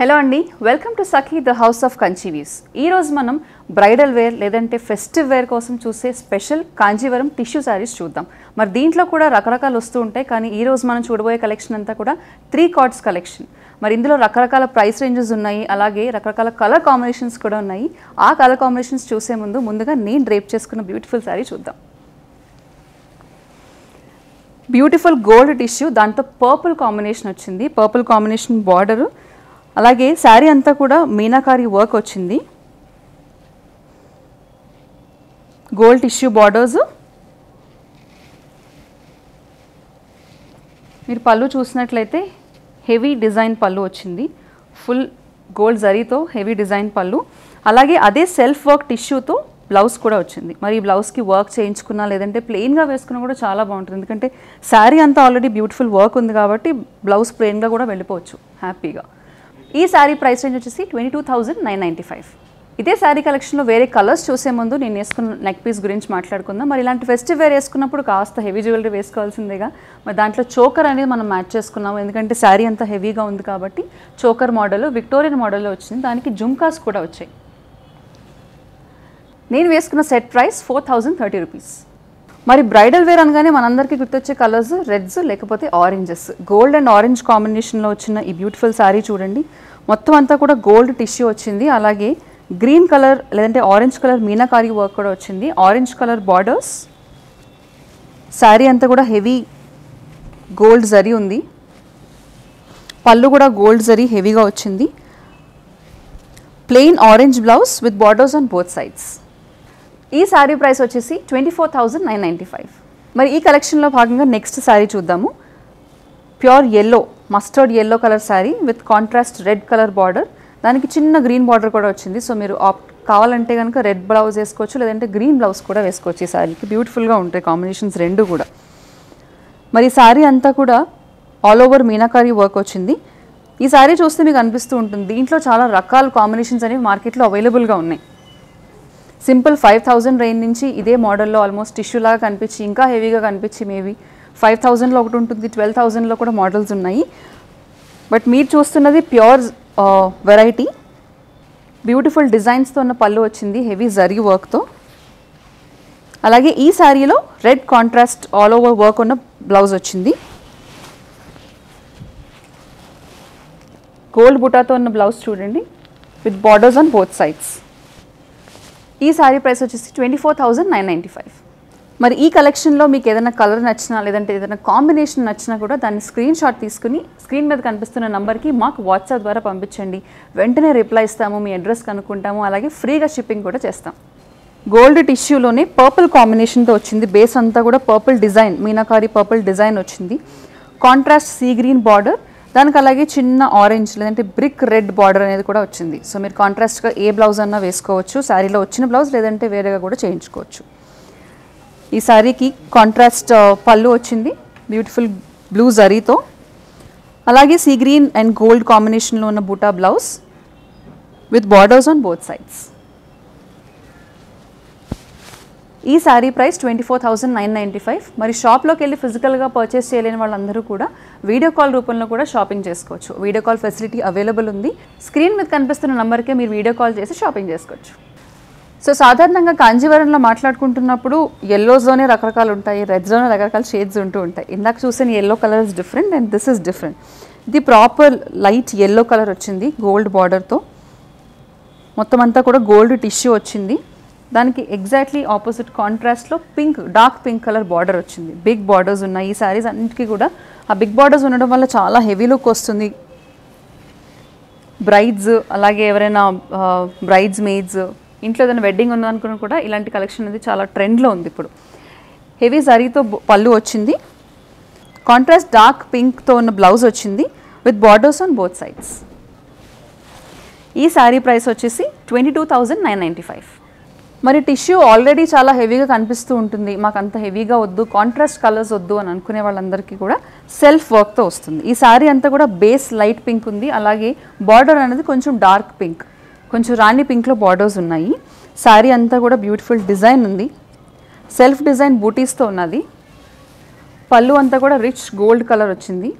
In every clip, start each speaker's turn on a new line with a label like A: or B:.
A: Hello అండి welcome to Sakhi the house of Kanchivis ఈరోజు ఈ రోజు మనం బ్రైడల్ వేర్ లేదంటే ఫెస్టివ్ వేర్ కోసం చూసే స్పెషల్ కాంజీవరం టిష్యూ శారీస్ చూద్దాం. మరి దీంట్లో కూడా రకరకాలు వస్తూ ఉంటాయి కానీ ఈ రోజు మనం చూడబోయే కలెక్షన్ అంతా కూడా త్రీ కార్డ్స్ కలెక్షన్. మరి ఇందులో రకరకాల ప్రైస్ రేంజెస్ ఉన్నాయి అలాగే రకరకాల కలర్ కాంబినేషన్స్ కూడా ఉన్నాయి. ఆ కలర్ కాంబినేషన్స్ చూసే ముందు ముందుగా నేను డ్రేప్ చేసుకున్న బ్యూటిఫుల్ శారీ చూద్దాం. బ్యూటిఫుల్ గోల్డ్ టిష్యూ దాంతో పర్పుల్ కాంబినేషన్ వచ్చింది. పర్పుల్ కాంబినేషన్ బార్డరు అలాగే శారీ అంతా కూడా మీనాకారి వర్క్ వచ్చింది. గోల్డ్ టిష్యూ బార్డర్స్ మీరు పళ్ళు చూసినట్లయితే హెవీ డిజైన్ పళ్ళు వచ్చింది. ఫుల్ గోల్డ్ జరీతో హెవీ డిజైన్ పళ్ళు. అలాగే అదే సెల్ఫ్ వర్క్ టిష్యూతో బ్లౌజ్ కూడా వచ్చింది. మరి ఈ బ్లౌజ్కి వర్క్ చేయించుకున్నా లేదంటే ప్లెయిన్గా వేసుకున్నా కూడా చాలా బాగుంటుంది. ఎందుకంటే శారీ అంతా ఆల్రెడీ బ్యూటిఫుల్ వర్క్ ఉంది కాబట్టి బ్లౌజ్ ప్లెయిన్గా కూడా వెళ్ళిపోవచ్చు. హ్యాపీగా ఈ శారీ ప్రైస్ రేంజ్ వచ్చేసి twenty two thousand nine ninety five ఇదే శారీ కలెక్షన్లో వేరే కలర్స్ చూసే ముందు నేను వేసుకున్న నెక్ పీస్ గురించి మాట్లాడుకుందాం. మరి ఇలాంటి ఫెస్టివ్ వేర్ వేసుకున్నప్పుడు కాస్త హెవీ జ్యువెలరీ వేసుకోవాల్సిందేగా. మరి దాంట్లో చోకర్ అనేది మనం మ్యాచ్ చేసుకున్నాము. ఎందుకంటే శారీ అంతా హెవీగా ఉంది కాబట్టి చోకర్ మోడల్ విక్టోరియన్ మోడల్లో వచ్చింది. దానికి జుమ్కాస్ కూడా వచ్చాయి. నేను వేసుకున్న set price four thousand thirty rupees మరి బ్రైడల్ వేర్ అనగానే మనందరికీ గుర్తొచ్చే కలర్స్ రెడ్స్ లేకపోతే ఆరెంజెస్ గోల్డ్ అండ్ ఆరెంజ్ కాంబినేషన్లో వచ్చిన ఈ బ్యూటిఫుల్ శారీ చూడండి. మొత్తం అంతా కూడా గోల్డ్ టిష్యూ వచ్చింది. అలాగే గ్రీన్ కలర్ లేదంటే ఆరెంజ్ కలర్ మీనాకారి వర్క్ కూడా వచ్చింది. ఆరెంజ్ కలర్ బార్డర్స్ శారీ అంతా కూడా హెవీ గోల్డ్ జరీ ఉంది. పళ్ళు కూడా గోల్డ్ జరీ హెవీగా వచ్చింది. Plain orange blouse with borders on both sides ఈ శారీ ప్రైస్ వచ్చేసి twenty four thousand nine ninety five మరి ఈ కలెక్షన్లో భాగంగా నెక్స్ట్ శారీ చూద్దాము. Pure yellow mustard yellow colour sari with contrast red colour border దానికి చిన్న గ్రీన్ బార్డర్ కూడా వచ్చింది. సో మీరు కావాలంటే కనుక రెడ్ బ్లౌజ్ వేసుకోవచ్చు లేదంటే గ్రీన్ బ్లౌజ్ కూడా వేసుకోవచ్చు ఈ శారీకి బ్యూటిఫుల్గా ఉంటాయి కాంబినేషన్స్ రెండు కూడా. మరి ఈ శారీ అంతా కూడా ఆల్ ఓవర్ మీనాకారి వర్క్ వచ్చింది. ఈ శారీ చూస్తే మీకు అనిపిస్తూ ఉంటుంది. దీంట్లో చాలా రకాల కాంబినేషన్స్ అనేవి మార్కెట్లో అవైలబుల్గా ఉన్నాయి. సింపుల్ ఫైవ్ థౌజండ్ రేంజ్ నుంచి ఇదే మోడల్లో ఆల్మోస్ట్ టిష్యూ లాగా కనిపించి ఇంకా హెవీగా కనిపించి మేబీ ఫైవ్ థౌజండ్లో ఒకటి ఉంటుంది ట్వెల్వ్ థౌజండ్లో కూడా మోడల్స్ ఉన్నాయి. బట్ మీరు చూస్తున్నది ప్యూర్ వెరైటీ. బ్యూటిఫుల్ డిజైన్స్తో ఉన్న పళ్ళు వచ్చింది హెవీ జరీ వర్క్తో. అలాగే ఈ శారీలో red contrast all over work ఉన్న బ్లౌజ్ వచ్చింది. గోల్డ్ బుటాతో ఉన్న బ్లౌజ్ చూడండి with borders on both sides ఈ శారీ ప్రైస్ వచ్చేసి twenty four thousand nine ninety five. మరి ఈ కలెక్షన్లో మీకు ఏదైనా కలర్ నచ్చినా లేదంటే ఏదైనా కాంబినేషన్ నచ్చినా కూడా దాన్ని స్క్రీన్ షాట్ తీసుకుని స్క్రీన్ మీద కనిపిస్తున్న నంబర్కి మాకు వాట్సాప్ ద్వారా పంపించండి. వెంటనే రిప్లై ఇస్తాము మీ అడ్రస్ కనుక్కుంటాము అలాగే ఫ్రీగా షిప్పింగ్ కూడా చేస్తాం. గోల్డ్ టిష్యూలోనే పర్పుల్ కాంబినేషన్తో వచ్చింది. బేస్ అంతా కూడా purple design meenakari purple design వచ్చింది. కాంట్రాస్ట్ సీ గ్రీన్ బార్డర్ దానికి అలాగే చిన్న ఆరెంజ్ లేదంటే బ్రిక్ రెడ్ బార్డర్ అనేది కూడా వచ్చింది. సో మీరు కాంట్రాస్ట్గా ఏ బ్లౌజ్ అన్నా వేసుకోవచ్చు. శారీలో వచ్చిన బ్లౌజ్ లేదంటే వేరేగా కూడా చేయించుకోవచ్చు. ఈ శారీకి కాంట్రాస్ట్ uh, పళ్ళు వచ్చింది. బ్యూటిఫుల్ బ్లూ జరీతో అలాగే సీ గ్రీన్ అండ్ గోల్డ్ కాంబినేషన్లో ఉన్న బూటా blouse with borders on both sides ఈ sari price twenty four thousand nine ninety five. మరి షాప్లోకి వెళ్ళి ఫిజికల్గా పర్చేస్ చేయలేని వాళ్ళందరూ కూడా వీడియో కాల్ రూపంలో కూడా షాపింగ్ చేసుకోవచ్చు. వీడియో కాల్ ఫెసిలిటీ అవైలబుల్ ఉంది. స్క్రీన్ మీద కనిపిస్తున్న నెంబర్కే మీరు వీడియో కాల్ చేసి షాపింగ్ చేసుకోవచ్చు. సో సాధారణంగా కాంజీవరంలో మాట్లాడుకుంటున్నప్పుడు ఎల్లోస్లోనే రకరకాలు ఉంటాయి రెడ్స్లోనే రకరకాల షేడ్స్ ఉంటూ ఉంటాయి. ఇందాక చూసిన yellow colour is different and this is different ఇది ప్రాపర్ లైట్ ఎల్లో కలర్ వచ్చింది గోల్డ్ బార్డర్తో మొత్తం అంతా కూడా గోల్డ్ టిష్యూ వచ్చింది. దానికి ఎగ్జాక్ట్లీ ఆపోజిట్ కాంట్రాస్ట్లో pink dark pink colour border వచ్చింది. బిగ్ బార్డర్స్ ఉన్నాయి. ఈ శారీస్ అన్నిటికీ కూడా ఆ బిగ్ బార్డర్స్ ఉండడం వల్ల చాలా హెవీ లుక్ వస్తుంది. బ్రైడ్స్ అలాగే ఎవరైనా బ్రైడ్స్ మేడ్స్ ఇంట్లో ఏదైనా వెడ్డింగ్ ఉందనుకున్నా కూడా ఇలాంటి కలెక్షన్ అనేది చాలా ట్రెండ్లో ఉంది ఇప్పుడు. హెవీ జరీతో పళ్ళు వచ్చింది. కాంట్రాస్ట్ డార్క్ పింక్తో ఉన్న బ్లౌజ్ వచ్చింది with borders on both sides ఈ శారీ ప్రైస్ వచ్చేసి twenty two thousand nine ninety five మరి టిష్యూ ఆల్రెడీ చాలా హెవీగా కనిపిస్తూ ఉంటుంది. మాకు అంత హెవీగా వద్దు కాంట్రాస్ట్ కలర్స్ వద్దు అని అనుకునే వాళ్ళందరికీ కూడా సెల్ఫ్ వర్క్తో వస్తుంది. ఈ శారీ అంతా కూడా బేస్ లైట్ పింక్ ఉంది. అలాగే బార్డర్ అనేది కొంచెం డార్క్ పింక్ కొంచెం రాణి పింక్లో బార్డర్స్ ఉన్నాయి. శారీ అంతా కూడా బ్యూటిఫుల్ డిజైన్ ఉంది. సెల్ఫ్ డిజైన్ బూటీస్తో ఉన్నది. పళ్ళు అంతా కూడా రిచ్ గోల్డ్ కలర్ వచ్చింది.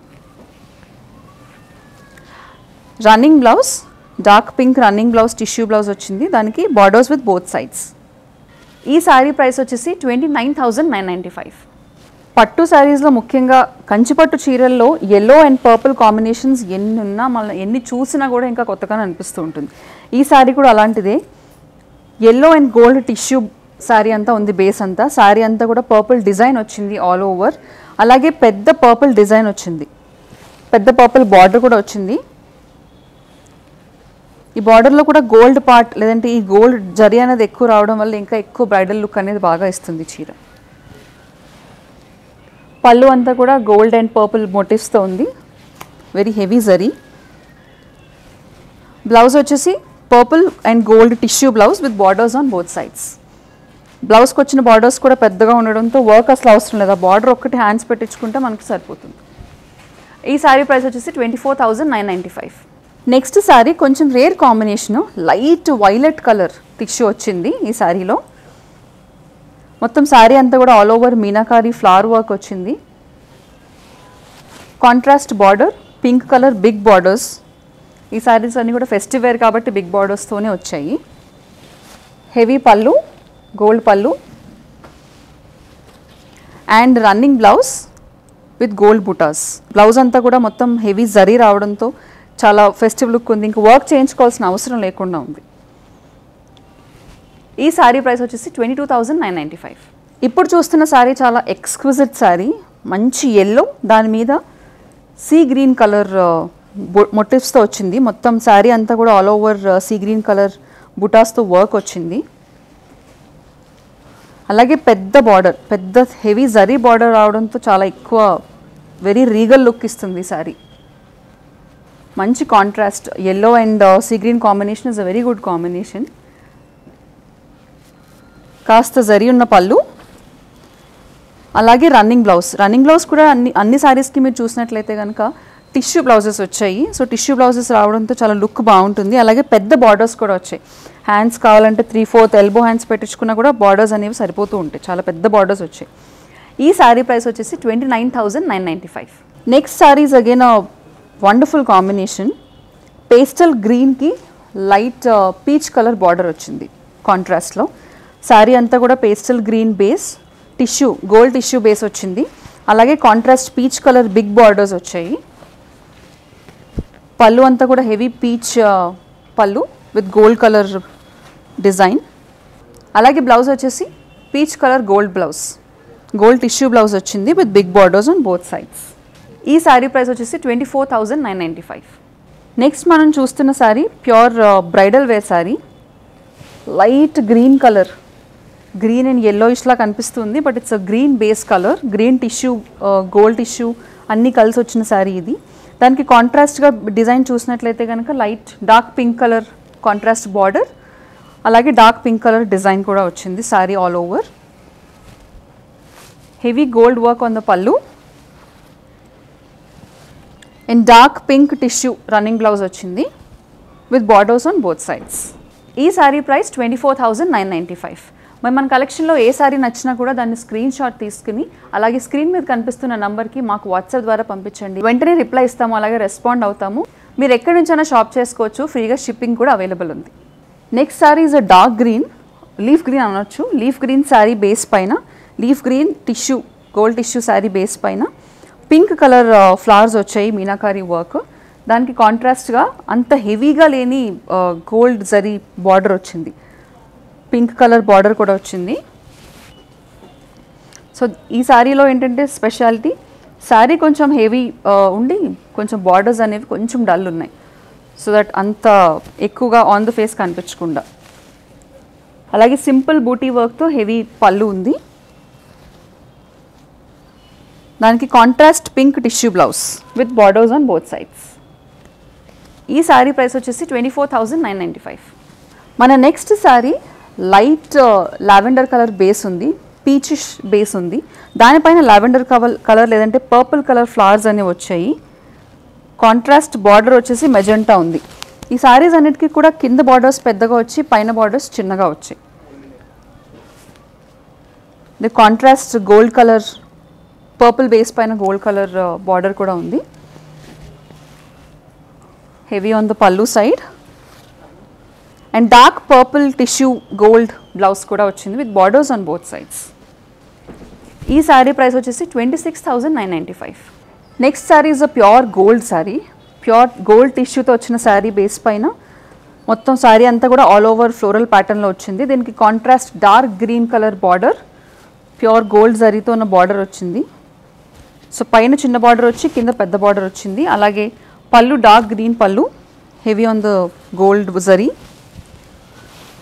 A: Running blouse dark pink running blouse tissue blouse వచ్చింది. దానికి బార్డర్స్ విత్ బోత్ సైడ్స్ ఈ శారీ ప్రైస్ వచ్చేసి twenty nine thousand nine ninety five పట్టు శారీస్లో ముఖ్యంగా కంచిపట్టు చీరల్లో ఎల్లో అండ్ పర్పుల్ కాంబినేషన్స్ ఎన్ని ఉన్నా మళ్ళీ ఎన్ని చూసినా కూడా ఇంకా కొత్తగానే అనిపిస్తూ ఉంటుంది. ఈ శారీ కూడా అలాంటిదే. Yellow and gold tissue sari అంతా ఉంది బేస్ అంతా. శారీ అంతా కూడా పర్పుల్ డిజైన్ వచ్చింది ఆల్ ఓవర్ అలాగే పెద్ద పర్పుల్ డిజైన్ వచ్చింది. పెద్ద పర్పుల్ బార్డర్ కూడా వచ్చింది. ఈ బార్డర్లో కూడా గోల్డ్ పార్ట్ లేదంటే ఈ గోల్డ్ జరి అనేది ఎక్కువ రావడం వల్ల ఇంకా ఎక్కువ బ్రైడల్ లుక్ అనేది బాగా ఇస్తుంది చీర. పళ్ళు అంతా కూడా గోల్డ్ అండ్ పర్పుల్ మోటివ్స్తో ఉంది. Very heavy zari. బ్లౌజ్ వచ్చేసి purple and gold tissue blouse with borders on both sides బ్లౌజ్కి వచ్చిన బార్డర్స్ కూడా పెద్దగా ఉండడంతో వర్క్ అసలు అవసరం లేదు. ఆ బార్డర్ ఒక్కటి హ్యాండ్స్ పెట్టించుకుంటే మనకి సరిపోతుంది. ఈ శారీ ప్రైస్ వచ్చేసి twenty four thousand nine ninety five next sari కొంచెం rare combination. Light violet colour tissue వచ్చింది ఈ శారీలో మొత్తం శారీ అంతా కూడా all over meenakari flower work వచ్చింది. Contrast border pink colour big borders. ఈ శారీస్ అన్నీ కూడా ఫెస్టివ్ వేర్ కాబట్టి బిగ్ బార్డర్స్తోనే వచ్చాయి. Heavy pallu gold pallu. And running blouse with gold butas. Blouse అంతా కూడా మొత్తం హెవీ జరీ రావడంతో చాలా ఫెస్టివ్ లుక్ ఉంది. ఇంకా వర్క్ చేయించుకోవాల్సిన అవసరం లేకుండా ఉంది. ఈ శారీ ప్రైస్ వచ్చేసి twenty two thousand nine ninety five ఇప్పుడు చూస్తున్న శారీ చాలా ఎక్స్క్విజిట్ శారీ మంచి ఎల్లో దాని మీద సీ గ్రీన్ కలర్ మొటివ్స్తో వచ్చింది. మొత్తం శారీ అంతా కూడా all over sea green colour బుటాస్తో work వచ్చింది. అలాగే పెద్ద బార్డర్ పెద్ద హెవీ జరీ బార్డర్ రావడంతో చాలా ఎక్కువ వెరీ రీగల్ లుక్ ఇస్తుంది శారీ మంచి contrast yellow and sea green combination is a very good combination కాస్త జరి ఉన్న పళ్ళు. అలాగే రన్నింగ్ బ్లౌజ్ రన్నింగ్ బ్లౌజ్ కూడా అన్ని అన్ని శారీస్కి మీరు చూసినట్లయితే కనుక టిష్యూ బ్లౌజెస్ వచ్చాయి. సో టిష్యూ బ్లౌజెస్ రావడంతో చాలా లుక్ బాగుంటుంది. అలాగే పెద్ద బార్డర్స్ కూడా వచ్చాయి. హ్యాండ్స్ కావాలంటే త్రీ ఫోర్త్ ఎల్బో హ్యాండ్స్ పెట్టించుకున్నా కూడా బార్డర్స్ అనేవి సరిపోతూ ఉంటాయి. చాలా పెద్ద బార్డర్స్ వచ్చాయి. ఈ శారీ ప్రైస్ వచ్చేసి twenty nine thousand nine ninety five next saris again wonderful combination. Pastel గ్రీన్కి లైట్ పీచ్ కలర్ బార్డర్ వచ్చింది కాంట్రాస్ట్లో. శారీ అంతా కూడా pastel green base tissue gold tissue base వచ్చింది. అలాగే contrast peach colour big borders వచ్చాయి. పళ్ళు అంతా కూడా heavy peach pallu with gold colour design. అలాగే బ్లౌజ్ వచ్చేసి peach colour gold blouse. Gold tissue blouse వచ్చింది with big borders on both sides. ఈ sari price వచ్చేసి twenty four thousand nine ninety five. Next మనం చూస్తున్న sari pure bridal wear sari light green colour green and yellow ఇష్లా కనిపిస్తుంది but it's a green base colour green tissue gold tissue అన్నీ కలిసి వచ్చిన శారీ ఇది. దానికి కాంట్రాస్ట్గా డిజైన్ చూసినట్లయితే కనుక light dark pink colour contrast border అలాగే డార్క్ పింక్ కలర్ డిజైన్ కూడా వచ్చింది sari all over heavy gold work on the pallu and dark pink tissue running blouse వచ్చింది with borders on both sides ఈ sari price twenty four thousand nine ninety five మరి మన కలెక్షన్లో ఏ శారీ నచ్చినా కూడా దాన్ని స్క్రీన్ షాట్ తీసుకుని అలాగే స్క్రీన్ మీద కనిపిస్తున్న నంబర్కి మాకు వాట్సాప్ ద్వారా పంపించండి. వెంటనే రిప్లై ఇస్తాము అలాగే రెస్పాండ్ అవుతాము. మీరు ఎక్కడి నుంచైనా షాప్ చేసుకోవచ్చు ఫ్రీగా షిప్పింగ్ కూడా అవైలబుల్ ఉంది. Next sari is a dark green leaf green అనొచ్చు. లీఫ్ గ్రీన్ శారీ బేస్ పైన leaf green tissue gold tissue sari base పైన. పింక్ కలర్ ఫ్లవర్స్ వచ్చాయి మీనాకారి వర్క్. దానికి కాంట్రాస్ట్గా అంత హెవీగా లేని గోల్డ్ జరీ బార్డర్ వచ్చింది. పింక్ కలర్ బార్డర్ కూడా వచ్చింది. సో ఈ శారీలో ఏంటంటే స్పెషాలిటీ శారీ కొంచెం హెవీ ఉండి కొంచెం బార్డర్స్ అనేవి కొంచెం డల్ ఉన్నాయి. సో దట్ అంత ఎక్కువగా ఆన్ ద ఫేస్ కనిపించకుండా. అలాగే సింపుల్ బూటీ వర్క్తో హెవీ పళ్ళు ఉంది. దానికి contrast pink tissue blouse with borders on both sides ఈ శారీ ప్రైస్ వచ్చేసి twenty four thousand nine ninety five మన next sari light lavender colour base ఉంది పీచిష్ బేస్ ఉంది. దానిపైన లావెండర్ కవర్ కలర్ లేదంటే పర్పుల్ కలర్ ఫ్లవర్స్ అనేవి వచ్చాయి. కాంట్రాస్ట్ బార్డర్ వచ్చేసి మెజెంటా ఉంది. ఈ శారీస్ అన్నిటికీ కూడా కింద బార్డర్స్ పెద్దగా వచ్చి పైన బార్డర్స్ చిన్నగా వచ్చాయి. The contrast gold colour purple base పైన గోల్డ్ కలర్ బార్డర్ కూడా ఉంది. Heavy on the pallu side and dark purple tissue gold blouse కూడా వచ్చింది with borders on both sides ఈ శారీ ప్రైస్ వచ్చేసి twenty six thousand nine ninety five next sari is a pure gold sari pure gold టిష్యూతో వచ్చిన sari base పైన మొత్తం శారీ అంతా కూడా all over floral ప్యాటర్న్లో వచ్చింది. దీనికి contrast dark green colour border pure gold జరీతో ఉన్న బార్డర్ వచ్చింది. సో పైన చిన్న బార్డర్ వచ్చి కింద పెద్ద బార్డర్ వచ్చింది. అలాగే pallu dark green pallu heavy on the gold zari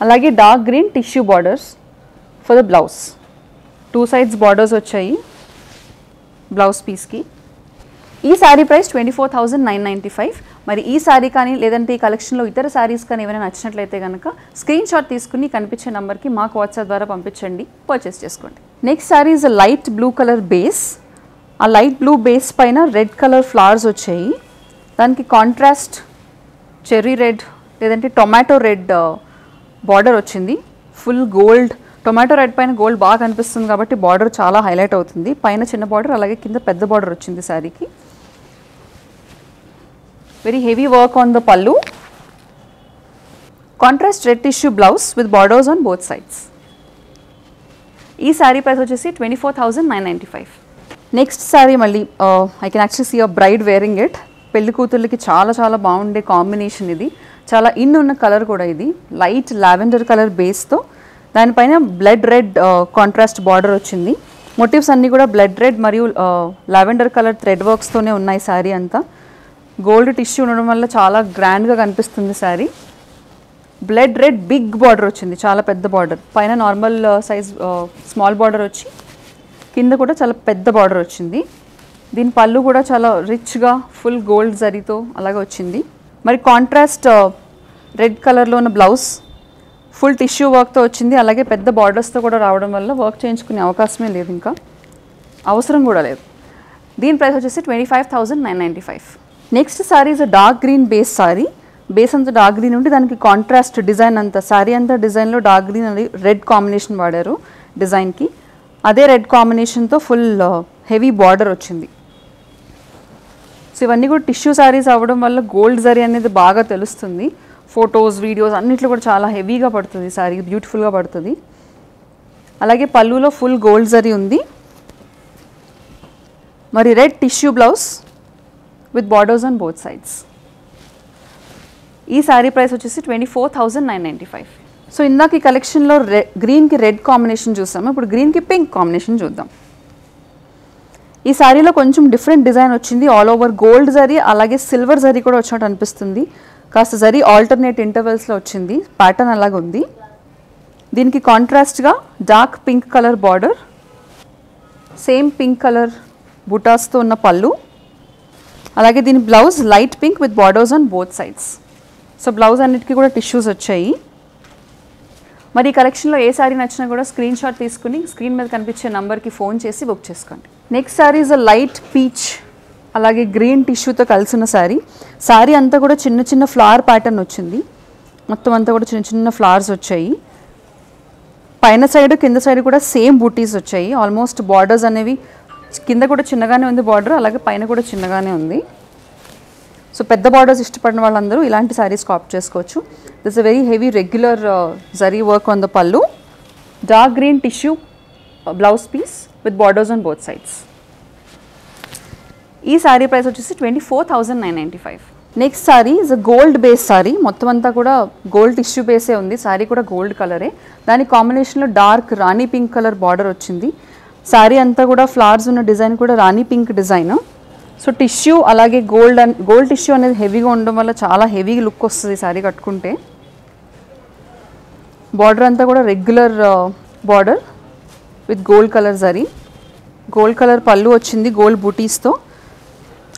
A: అలాగే dark green tissue borders for the blouse two sides borders వచ్చాయి బ్లౌజ్ పీస్కి ఈ sari price twenty four thousand nine ninety five మరి ఈ శారీ కానీ లేదంటే ఈ కలెక్షన్లో ఇతర శారీస్ కానీ ఏమైనా నచ్చినట్లయితే కనుక స్క్రీన్ షాట్ తీసుకుని కనిపించే నెంబర్కి మాకు వాట్సాప్ ద్వారా పంపించండి. పర్చేస్ చేసుకోండి. Next sari is light blue colour base ఆ లైట్ బ్లూ బేస్ పైన రెడ్ కలర్ ఫ్లవర్స్ వచ్చాయి. దానికి కాంట్రాస్ట్ చెర్రీ రెడ్ లేదంటే టొమాటో రెడ్ బార్డర్ వచ్చింది. ఫుల్ గోల్డ్ టొమాటో రెడ్ పైన గోల్డ్ బాగా కనిపిస్తుంది కాబట్టి బార్డర్ చాలా హైలైట్ అవుతుంది. పైన చిన్న బార్డర్ అలాగే కింద పెద్ద బార్డర్ వచ్చింది శారీకి. Very heavy work on the pallu contrast red tissue blouse with borders on both sides ఈ శారీ ప్రైస్ వచ్చేసి twenty four thousand nine ninety five next sari మళ్ళీ I can actually see a bride wearing it పెళ్ళి కూతుర్లకి చాలా చాలా బాగుండే combination ఇది. చాలా ఇన్ ఉన్న కలర్ కూడా ఇది. లైట్ లావెండర్ కలర్ బేస్తో దానిపైన బ్లడ్ రెడ్ కాంట్రాస్ట్ బార్డర్ వచ్చింది. మోటివ్స్ అన్నీ కూడా బ్లడ్ రెడ్ మరియు లావెండర్ కలర్ థ్రెడ్ వర్క్స్తోనే ఉన్నాయి శారీ అంతా. గోల్డ్ టిష్యూ ఉండడం వల్ల చాలా గ్రాండ్గా కనిపిస్తుంది sari blood red big border వచ్చింది. చాలా పెద్ద బార్డర్ పైన నార్మల్ సైజ్ స్మాల్ బార్డర్ వచ్చి కింద కూడా చాలా పెద్ద బార్డర్ వచ్చింది. దీని పళ్ళు కూడా చాలా రిచ్గా ఫుల్ గోల్డ్ జరీతో అలాగే వచ్చింది. మరి కాంట్రాస్ట్ రెడ్ కలర్లో ఉన్న బ్లౌజ్ ఫుల్ టిష్యూ వర్క్తో వచ్చింది. అలాగే పెద్ద బార్డర్స్తో కూడా రావడం వల్ల వర్క్ చేయించుకునే అవకాశమే లేదు ఇంకా. అవసరం కూడా లేదు. దీని ప్రైస్ వచ్చేసి twenty five thousand nine ninety five next sari is dark green base sari base అంతా డార్క్ గ్రీన్ ఉండి దానికి కాంట్రాస్ట్ డిజైన్ అంతా సారీ అంతా డిజైన్లో డార్క్ గ్రీన్ అది రెడ్ కాంబినేషన్ వాడారు డిజైన్కి అదే రెడ్ కాంబినేషన్తో ఫుల్ హెవీ బార్డర్ వచ్చింది. సో ఇవన్నీ కూడా టిష్యూ శారీస్ అవ్వడం వల్ల గోల్డ్ జరీ అనేది బాగా తెలుస్తుంది. ఫొటోస్ వీడియోస్ అన్నిట్లో కూడా చాలా హెవీగా పడుతుంది శారీ బ్యూటిఫుల్గా పడుతుంది. అలాగే పళ్ళులో ఫుల్ గోల్డ్ జరీ ఉంది. మరి red tissue blouse with borders on both sides. ఈ శారీ ప్రైస్ వచ్చేసి twenty four thousand nine ninety five. So ఇందాక ఈ కలెక్షన్లో రె గ్రీన్కి రెడ్ కాంబినేషన్ చూసాము. ఇప్పుడు గ్రీన్కి పింక్ కాంబినేషన్ చూద్దాం. ఈ శారీలో కొంచెం డిఫరెంట్ డిజైన్ వచ్చింది. ఆల్ ఓవర్ గోల్డ్ జరీ అలాగే సిల్వర్ జరీ కూడా వచ్చినట్టు అనిపిస్తుంది. కాస్త జరీ ఆల్టర్నేట్ ఇంటర్వెల్స్లో వచ్చింది. ప్యాటర్న్ అలాగ ఉంది. దీనికి కాంట్రాస్ట్గా dark pink colour border same pink colour బుటాస్తో ఉన్న పళ్ళు అలాగే దీని blouse light pink with borders on both sides. So blouse అన్నిటికీ కూడా టిష్యూస్ వచ్చాయి. మరి ఈ కలెక్షన్లో ఏ శారీ నచ్చినా కూడా స్క్రీన్ షాట్ తీసుకుని స్క్రీన్ మీద కనిపించే నంబర్కి ఫోన్ చేసి బుక్ చేసుకోండి. Next sari is a light peach అలాగే గ్రీన్ టిష్యూతో కలిసిన శారీ శారీ అంతా కూడా చిన్న చిన్న ఫ్లవర్ ప్యాటర్న్ వచ్చింది. మొత్తం అంతా కూడా చిన్న చిన్న ఫ్లవర్స్ వచ్చాయి. పైన సైడ్ కింద సైడ్ కూడా సేమ్ బూటీస్ వచ్చాయి. ఆల్మోస్ట్ బార్డర్స్ అనేవి కింద కూడా చిన్నగానే ఉంది బార్డర్ అలాగే పైన కూడా చిన్నగానే ఉంది. సో పెద్ద బార్డర్స్ ఇష్టపడిన వాళ్ళందరూ ఇలాంటి శారీస్ కాప్ చేసుకోవచ్చు. This a very heavy regular zari work on the pallu dark green tissue blouse piece with borders on both sides ఈ శారీ ప్రైస్ వచ్చేసి twenty four thousand nine ninety five next sari is a gold base sari మొత్తం అంతా కూడా gold tissue బేసే ఉంది. Sorry కూడా gold కలరే దాని కాంబినేషన్లో dark rani pink colour border వచ్చింది. శారీ అంతా కూడా ఫ్లవర్స్ ఉన్న డిజైన్ కూడా rani pink design so tissue అలాగే గోల్డ్ అన్ గోల్డ్ టిష్యూ అనేది హెవీగా ఉండడం వల్ల చాలా హెవీ లుక్ వస్తుంది శారీ కట్టుకుంటే. బార్డర్ అంతా కూడా regular border with gold colour zari gold colour pallu వచ్చింది గోల్డ్ బూటీస్తో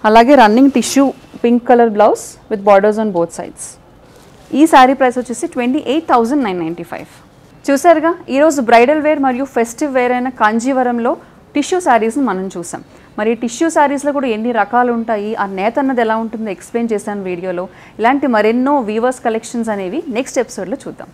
A: అలాగే running tissue pink colour blouse with borders on both sides ఈ శారీ ప్రైస్ వచ్చేసి twenty eight thousand nine ninety five చూసారుగా ఈరోజు బ్రైడల్ వేర్ మరియు ఫెస్టివ్ వేర్ అయిన కాంజీవరంలో టిష్యూ శారీస్ని మనం చూసాం. మరి టిష్యూ శారీస్లో కూడా ఎన్ని రకాలు ఉంటాయి? ఆ నేత అన్నది ఎలా ఉంటుందో ఎక్స్ప్లెయిన్ చేశాను వీడియోలో. ఇలాంటి మరెన్నో వీవర్స్ కలెక్షన్స్ అనేవి నెక్స్ట్ ఎపిసోడ్లో చూద్దాం.